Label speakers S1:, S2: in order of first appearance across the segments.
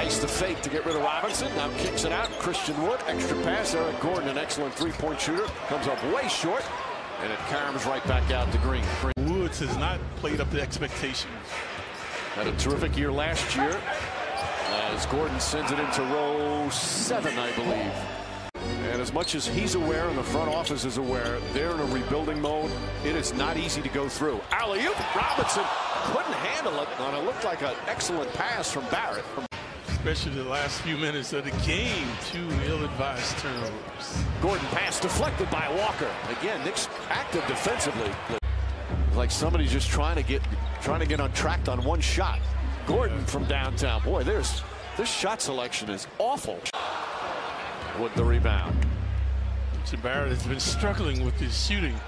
S1: Theis the fake to get rid of Robinson. Now kicks it out. Christian Wood, extra pass. Eric Gordon, an excellent three-point shooter. Comes up way short. And it caroms right back out to Green.
S2: Woods has not played up to expectations.
S1: Had a terrific year last year. As Gordon sends it into row seven, I believe. And as much as he's aware and the front office is aware, they're in a rebuilding mode. It is not easy to go through. Alley-oop, Robinson couldn't handle it. And it looked like an excellent pass from Barrett.
S2: Especially the last few minutes of the game, two ill-advised turnovers.
S1: Gordon pass deflected by Walker. Again, Knicks active defensively. Like somebody's just trying to get trying to get on track on one shot. Gordon from downtown. Boy, there's this shot selection is awful. With the rebound.
S2: Barrett has been struggling with his shooting.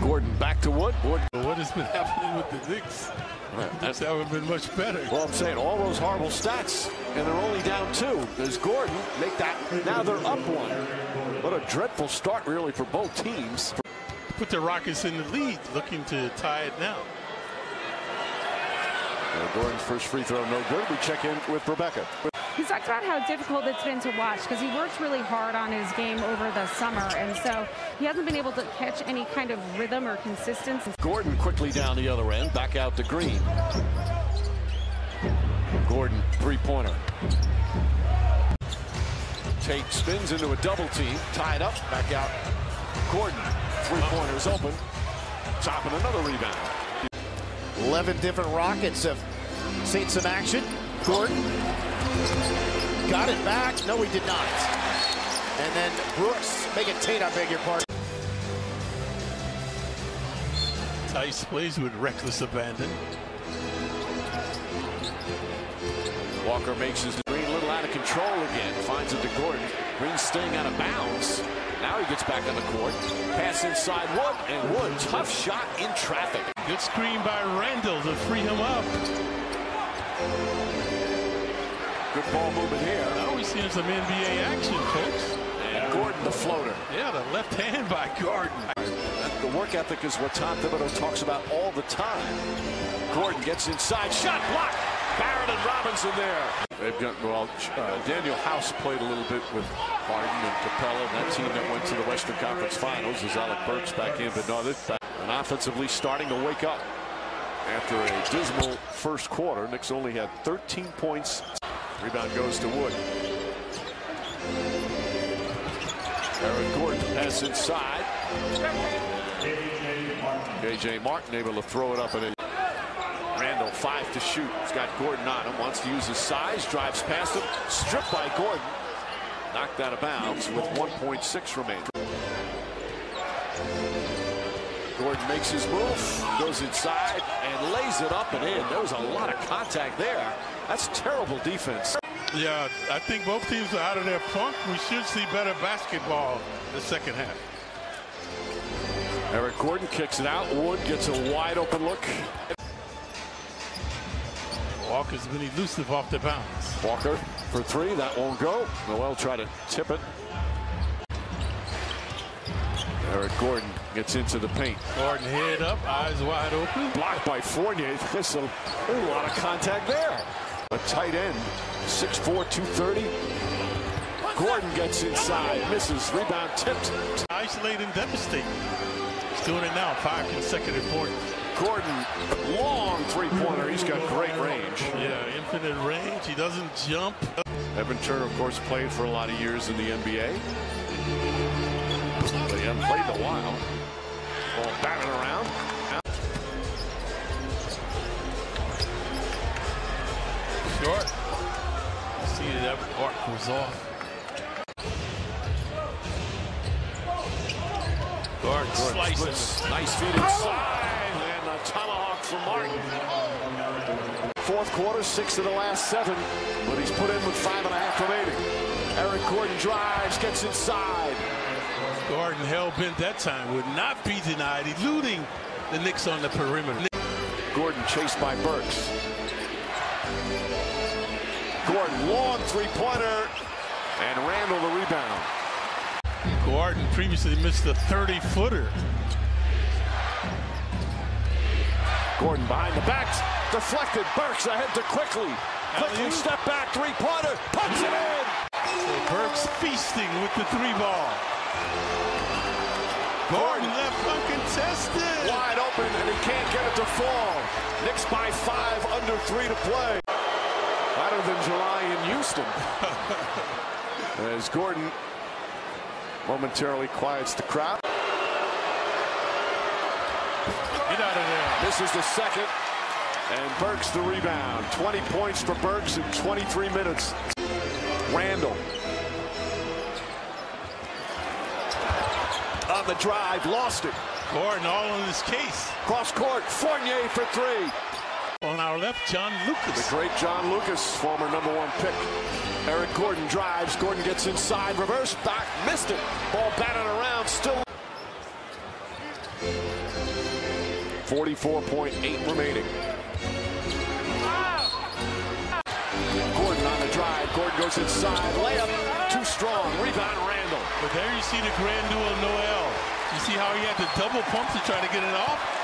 S1: Gordon back to Wood. Wood.
S2: What has been happening with the Knicks? Knicks haven't been much better.
S1: Well, I'm saying all those horrible stats, and they're only down two. Does Gordon make that? Now they're up one. What a dreadful start, really, for both teams.
S2: Put the Rockets in the lead, looking to tie it now.
S1: Well, Gordon's first free throw, no good. We check in with Rebecca.
S3: He's talked about how difficult it's been to watch because he works really hard on his game over the summer, and so he hasn't been able to catch any kind of rhythm or consistency.
S1: Gordon quickly down the other end, back out to Green. Gordon, three-pointer. Tate spins into a double team, tied up, back out. Gordon, three-pointers open, chopping another rebound.
S4: 11 different Rockets have seen some action. Gordon got it back. No, he did not. And then Brooks, make it Tate, I beg your pardon.
S2: Theis plays with reckless abandon.
S1: Walker makes his Green a little out of control again. Finds it to Gordon. Green staying out of bounds. Now he gets back on the court. Pass inside Wood, and Wood, tough shot in traffic.
S2: Good screen by Randle to free him up.
S1: Good ball movement here.
S2: Now we see some NBA action, folks.
S1: And Gordon, the floater.
S2: Yeah, the left hand by Gordon.
S1: The work ethic is what Tom Thibodeau talks about all the time. Gordon gets inside, shot blocked. Barrett and Robinson there. They've got, well, uh, Danuel House played a little bit with Harden and Capela, and that team that went to the Western Conference Finals as Alec Burks back in, but no, this and offensively starting to wake up. After a dismal first quarter, Knicks only had 13 points. Rebound goes to Wood. Eric Gordon pass inside. KJ Martin able to throw it up and in. Randle five to shoot. He's got Gordon on him. Wants to use his size. Drives past him. Stripped by Gordon. Knocked out of bounds with 1.6 remaining. Makes his move, goes inside, and lays it up and in. There was a lot of contact there. That's terrible defense.
S2: Yeah, I think both teams are out of their funk. We should see better basketball the second half.
S1: Eric Gordon kicks it out. Wood gets a wide open look.
S2: Walker's been elusive off the bounce.
S1: Walker for three. That won't go. Noel try to tip it. Eric Gordon gets into the paint.
S2: Gordon head up, eyes wide open.
S1: Blocked by Fournier. There's a, there's a lot of contact there. A tight end, 6'4", 230. Gordon gets inside, misses, rebound tipped.
S2: Isolate and devastate. He's doing it now, five consecutive points.
S1: Gordon, long three-pointer. He's got great range.
S2: Yeah, infinite range. He doesn't jump.
S1: Evan Turner, of course, played for a lot of years in the NBA. But he hasn't played in a while. Ball batting around.
S2: Short. See that arc was off. Gordon slices.
S1: Nice feed inside. And a tomahawk from Martin. Fourth quarter, six of the last seven. But he's put in with five and a half remaining. Eric Gordon drives, gets inside.
S2: Gordon hell-bent that time would not be denied, eluding the Knicks on the perimeter.
S1: Gordon chased by Burks. Gordon, long three-pointer, and Randle the rebound.
S2: Gordon previously missed a 30-footer.
S1: Gordon behind the back, Deflected. Burks ahead to Quickley.
S2: Quickley
S1: step back three-pointer. Puts it in.
S2: With the three ball. Gordon left uncontested.
S1: Wide open, and he can't get it to fall. Knicks by five, under three to play. Better than July in Houston. As Gordon momentarily quiets the crowd.
S2: Get out of there.
S1: This is the second, and Burks the rebound. 20 points for Burks in 23 minutes. Randle. On the drive, lost it.
S2: Gordon all in his case.
S1: Cross court, Fournier for three.
S2: On our left, John Lucas.
S1: The great John Lucas, former number one pick. Eric Gordon drives. Gordon gets inside, reverse back, missed it. Ball batted around, still. 44.8 remaining. Gordon on the drive. Gordon goes inside. Layup, too strong. Rebound, Randle.
S2: But there you see the grand duel Noel. You see how he had to double pump to try to get it off?